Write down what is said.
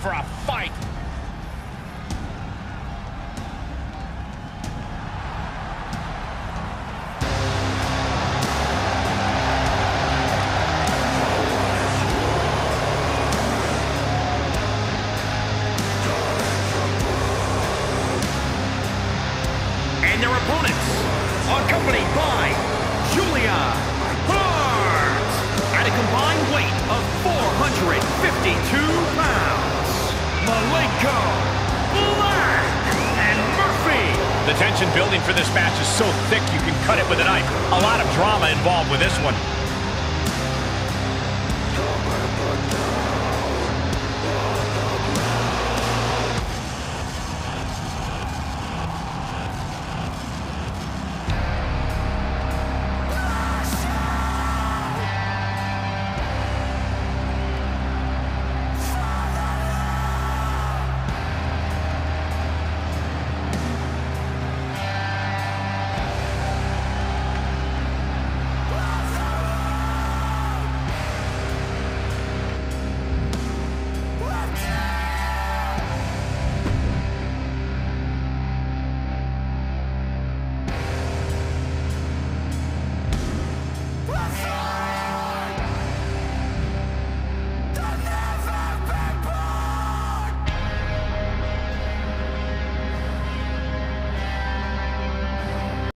for a fight. And their opponents, accompanied by Julia Hart, at a combined weight of 452 pounds, Black and Murphy. The tension building for this match is so thick you can cut it with a knife. A lot of drama involved with this one.